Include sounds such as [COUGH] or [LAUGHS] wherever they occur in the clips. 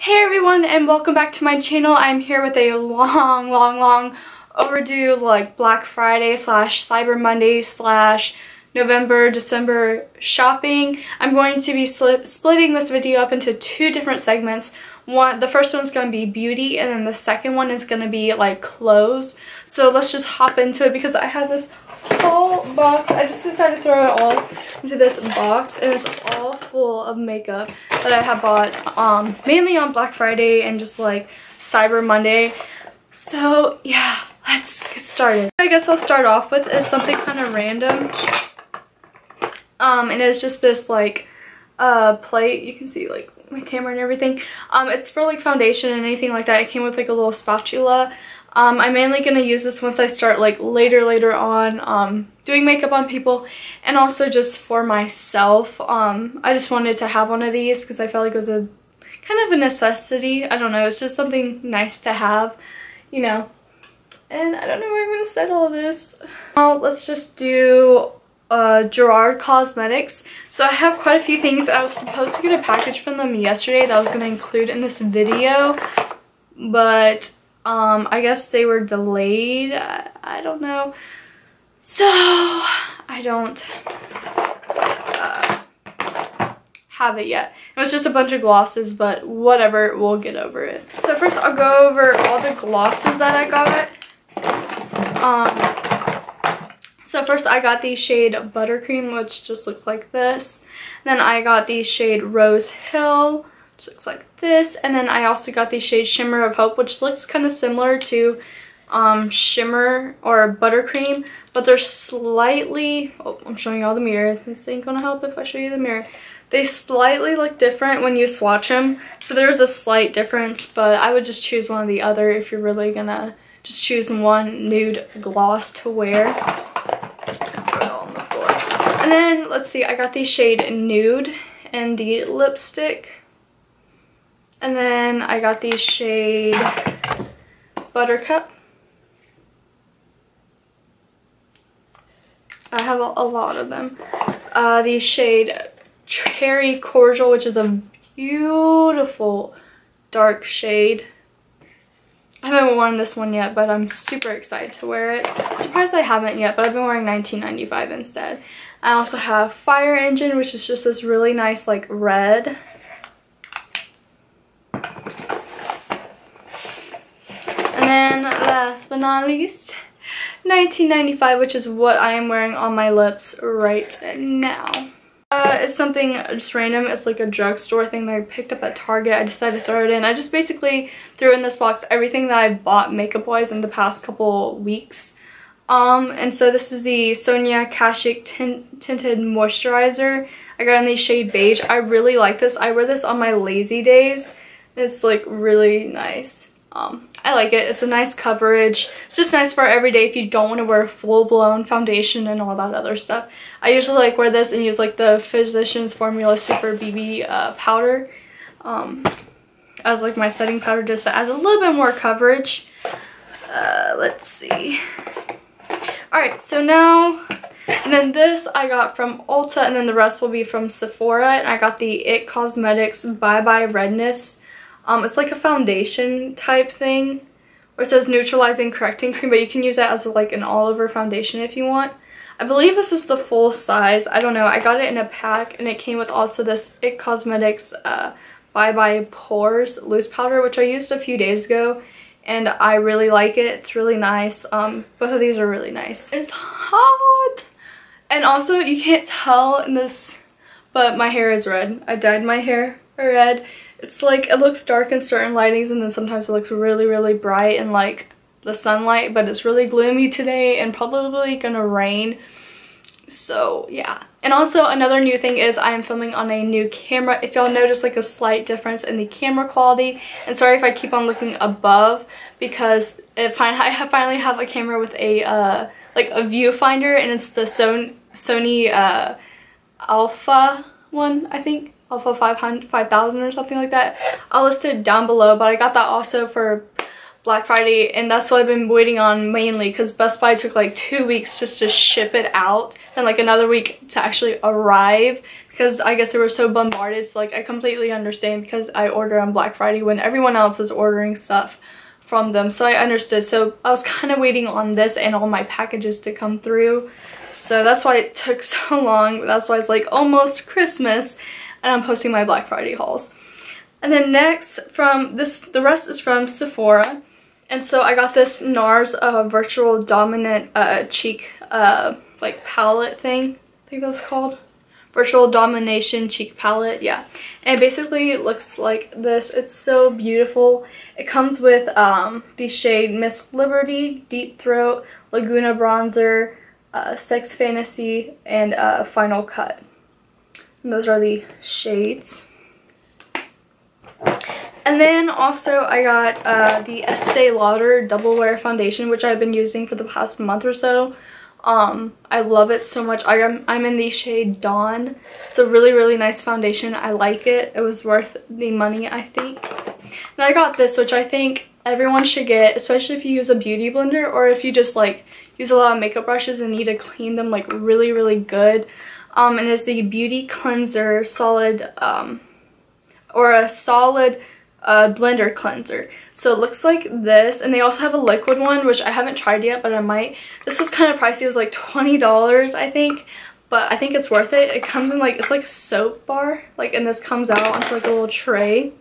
Hey everyone and welcome back to my channel. I'm here with a long, long, long overdue like Black Friday slash Cyber Monday slash November, December shopping. I'm going to be splitting this video up into two different segments. One, the first one's going to be beauty and then the second one is going to be like clothes. So let's just hop into it because I have this whole box. I just decided to throw it all into this box and it's all full of makeup that I have bought um, mainly on Black Friday and just like Cyber Monday. So yeah, let's get started. I guess I'll start off with is something kind of random. Um, and it's just this like uh, plate. You can see like my camera and everything. Um, it's for like foundation and anything like that. It came with like a little spatula. Um, I'm mainly going to use this once I start like later, later on um, doing makeup on people and also just for myself. Um, I just wanted to have one of these because I felt like it was a kind of a necessity. I don't know. It's just something nice to have, you know. And I don't know where I'm going to set all this. Now let's just do uh, Gerard Cosmetics. So I have quite a few things. I was supposed to get a package from them yesterday that I was going to include in this video. But um, I guess they were delayed. I, I don't know. So, I don't uh, have it yet. It was just a bunch of glosses, but whatever, we'll get over it. So first I'll go over all the glosses that I got. Um, so first I got the shade Buttercream, which just looks like this. Then I got the shade Rose Hill, which looks like this. And then I also got the shade Shimmer of Hope, which looks kind of similar to um, Shimmer or Buttercream, but they're slightly, oh, I'm showing y'all the mirror. This ain't gonna help if I show you the mirror. They slightly look different when you swatch them. So there's a slight difference, but I would just choose one or the other if you're really gonna just choose one nude gloss to wear. And then, let's see, I got the shade Nude and the lipstick and then I got the shade Buttercup. I have a, lot of them. Uh, the shade Cherry Cordial, which is a beautiful dark shade. I haven't worn this one yet, but I'm super excited to wear it. I'm surprised I haven't yet, but I've been wearing 1995 instead. I also have Fire Engine, which is just this really nice like red. And then last but not least, 1995, which is what I am wearing on my lips right now. Uh, it's something just random. It's like a drugstore thing that I picked up at Target. I decided to throw it in. I just basically threw in this box everything that I bought makeup-wise in the past couple weeks. Um, and so this is the Sonia Kashuk tint Tinted Moisturizer. I got in the shade Beige. I really like this. I wear this on my lazy days. It's like really nice. Um, I like it. It's a nice coverage. It's just nice for every day if you don't want to wear full-blown foundation and all that other stuff. I usually like wear this and use like the Physicians Formula Super BB uh, powder um, as like my setting powder just to add a little bit more coverage. Uh, let's see. Alright, so now, and then this I got from Ulta and then the rest will be from Sephora. And I got the IT Cosmetics Bye Bye Redness um, it's like a foundation type thing. Or it says neutralizing correcting cream, but you can use that as like an all over foundation if you want. I believe this is the full size. I don't know. I got it in a pack and it came with also this IT Cosmetics uh, Bye Bye Pores loose powder, which I used a few days ago. And I really like it. It's really nice. Um, both of these are really nice. It's hot! And also, you can't tell in this, but my hair is red. I dyed my hair red it's like, it looks dark in certain lightings and then sometimes it looks really, really bright in like the sunlight, but it's really gloomy today and probably gonna rain. So yeah. And also another new thing is I am filming on a new camera. If y'all notice like a slight difference in the camera quality, and sorry if I keep on looking above because [LAUGHS] I finally have a camera with a uh, like a viewfinder and it's the Son Sony uh, Alpha one, I think. Alpha 500, 5000 or something like that. I'll list it down below, but I got that also for Black Friday and that's what I've been waiting on mainly because Best Buy took like two weeks just to ship it out and like another week to actually arrive because I guess they were so bombarded. So like I completely understand because I order on Black Friday when everyone else is ordering stuff from them. So I understood. So I was [LAUGHS] kind of waiting on this and all my packages to come through. So that's why it took [LAUGHS] so long. That's why it's like almost Christmas and I'm posting my Black Friday hauls. And then next from this, the rest is from Sephora. And so I got this NARS uh, Virtual Dominant uh, Cheek uh, like palette thing. I think that's called. Virtual Domination Cheek Palette, yeah. And it basically looks like this. It's so beautiful. It comes with um, the shade Miss Liberty, Deep Throat, Laguna Bronzer, uh, Sex Fantasy, and uh, Final Cut. Those are the shades. And then also I got uh, the Estee Lauder Double Wear Foundation, which I've been using for the past month or so. Um, I love it so much. I am, I'm in the shade Dawn. It's a really, really nice foundation. I like it. It was worth the money, I think. Then I got this, which I think everyone should get, especially if you use a beauty blender or if you just like use a lot of makeup brushes and need to clean them like really, really good. Um, and it's the Beauty Cleanser Solid, um, or a solid uh, blender cleanser. So it looks like this. And they also have a liquid one, which I haven't tried yet, but I might. This was kind of pricey. It was like $20, I think. But I think it's worth it. It comes in like, it's like a soap bar. Like, and this comes out onto like a little tray.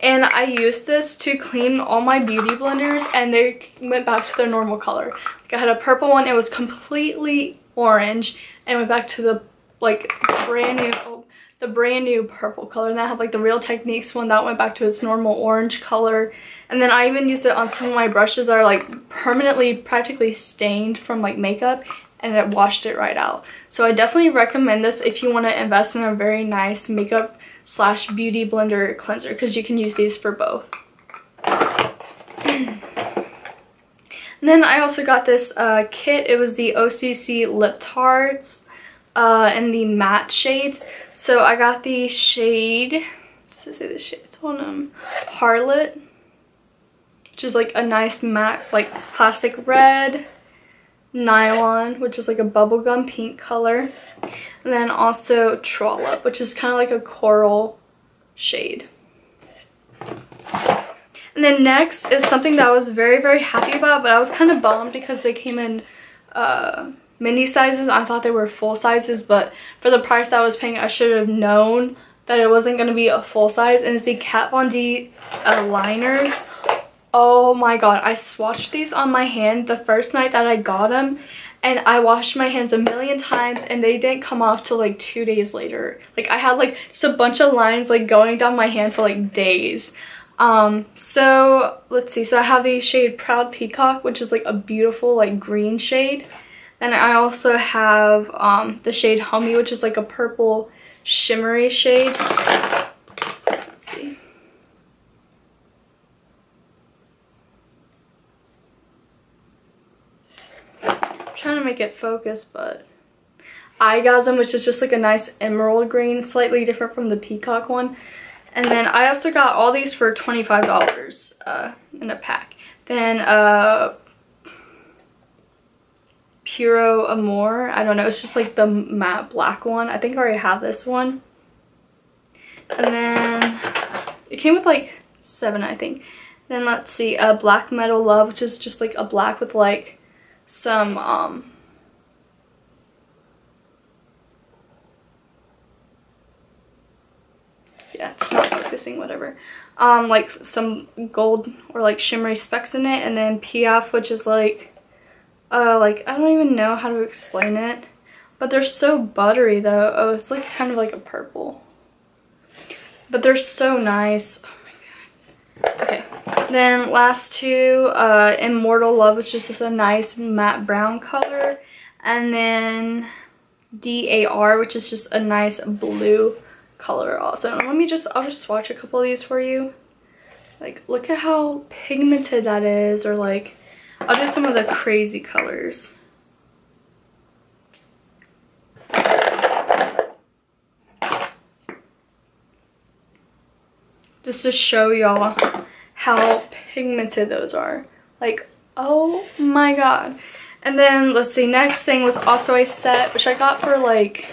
And I used this to clean all my beauty blenders and they went back to their normal color. Like I had a purple one, it was completely orange and went back to the like brand new, the brand new purple color. And I had like the Real Techniques one that went back to its normal orange color. And then I even used it on some of my brushes that are like permanently practically stained from like makeup and it washed it right out. So I definitely recommend this if you want to invest in a very nice makeup slash beauty blender cleanser because you can use these for both. and then I also got this uh, kit. It was the OCC Lip Tars uh, in the matte shades. So I got the shade, does it say the shade? It's on um, Harlot, which is like a nice matte, like classic red nylon, which is like a bubblegum pink color. And then also Trollop, which is kind of like a coral shade. And then next is something that I was very, very happy about, but I was kind of bummed because they came in uh, mini sizes. I thought they were full sizes, but for the price that I was paying, I should have known that it wasn't going to be a full size. And it's the Kat Von D uh, liners. Oh my god, I swatched these on my hand the first night that I got them and I washed my hands a million times and they didn't come off till like two days later. Like I had like just a bunch of lines like going down my hand for like days. Um, so let's see. So I have the shade Proud Peacock, which is like a beautiful like green shade. Then I also have um, the shade Homie, which is like a purple shimmery shade. Let's see. I'm trying to make it focus, but Eyegasm, which is just like a nice emerald green, slightly different from the peacock one. And then I also got all these for $25 uh, in a pack. Then uh, Puro Amor, I don't know, it's just like the matte black one. I think I already have this one. And then it came with like seven, I think. Then let's see, uh, Black Metal Love, which is just like a black with like some um yeah it's not focusing whatever um like some gold or like shimmery specks in it and then piaf which is like uh like i don't even know how to explain it but they're so buttery though oh it's like kind of like a purple but they're so nice Okay, then last two, uh, Immortal Love, which is just a nice matte brown color. And then DAR, which is just a nice blue color also. And let me just, I'll just swatch a couple of these for you. Like, look at how pigmented that is, or like, I'll do some of the crazy colors. just to show y'all how pigmented those are. Like, oh my god. And then, let's see, next thing was also a set, which I got for like,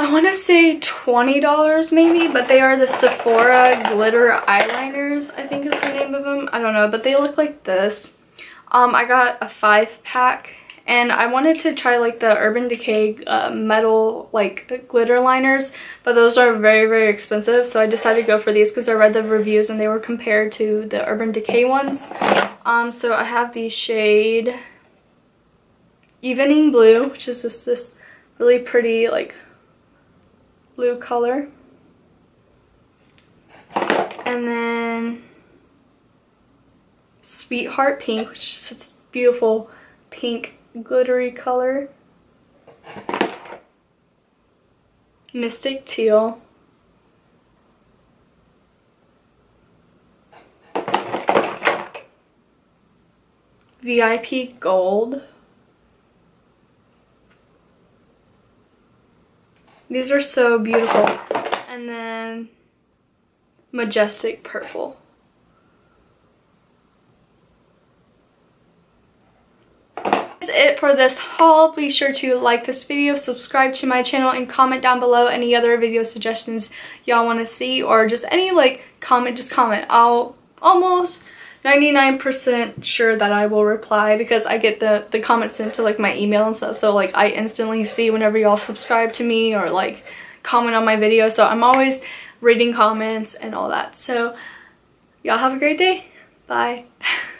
I want to say $20 maybe, but they are the Sephora glitter eyeliners, I think is the name of them. I don't know, but they look like this. Um, I got a five pack and I wanted to try like the Urban Decay uh, metal like glitter liners, but those are very, very expensive. So I decided to go for these because I read the reviews and they were compared to the Urban Decay ones. Um, so I have the shade Evening Blue, which is just this really pretty like blue color. And then Sweetheart Pink, which is just a beautiful pink glittery color. Mystic Teal. VIP Gold. These are so beautiful. And then Majestic Purple. That's it for this haul. Be sure to like this video, subscribe to my channel, and comment down below any other video suggestions y'all want to see or just any like comment, just comment. I'll almost 99% sure that I will reply because I get the, the comments sent to like my email and stuff. So like I instantly see whenever y'all subscribe to me or like comment on my video. So I'm always reading comments and all that. So y'all have a great day. Bye. [LAUGHS]